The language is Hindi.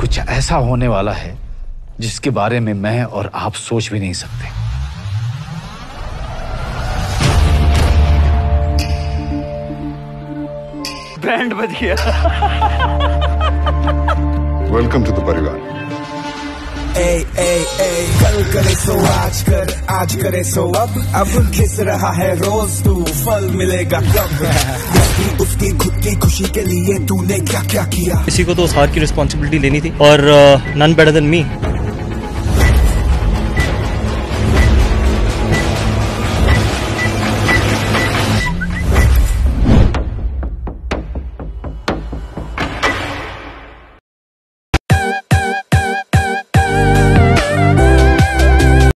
कुछ ऐसा होने वाला है जिसके बारे में मैं और आप सोच भी नहीं सकते। बैंड बज गया। वेलकम टू द परिवार। ए ए ए कल करे सो आज कर आज करे सो अब अब घिस रहा है रोज तू फल मिलेगा कब? उसकी उसकी खुद की खुशी के लिए तूने क्या क्या? किया किसी को तो उस हार की रिस्पॉन्सिबिलिटी लेनी थी। और नन बेटर देन मी